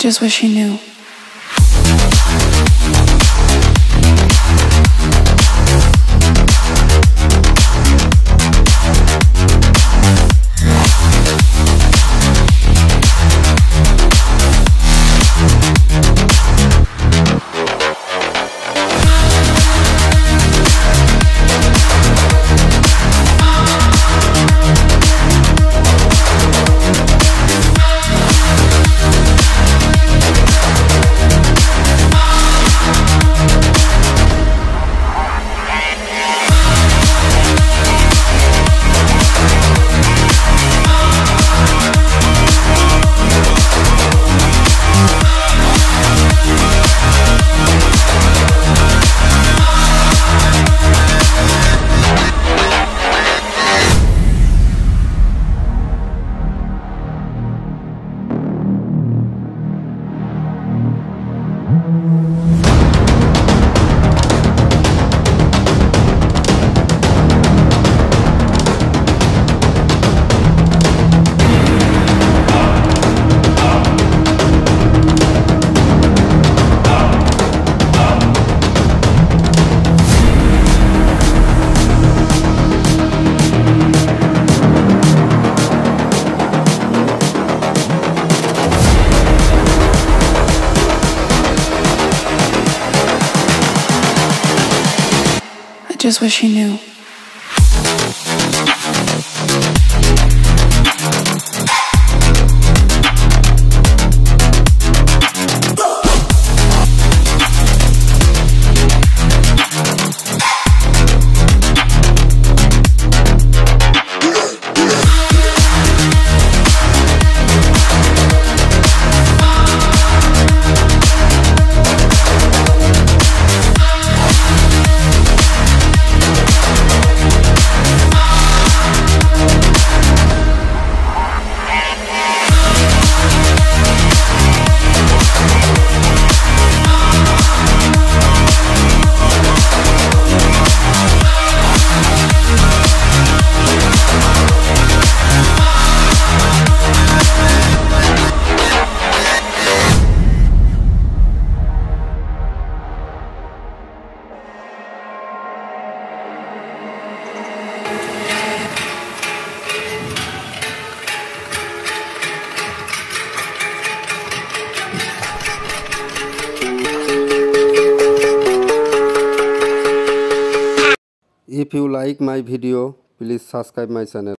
just wish he knew. Just wish he knew. If you like my video, please subscribe my channel.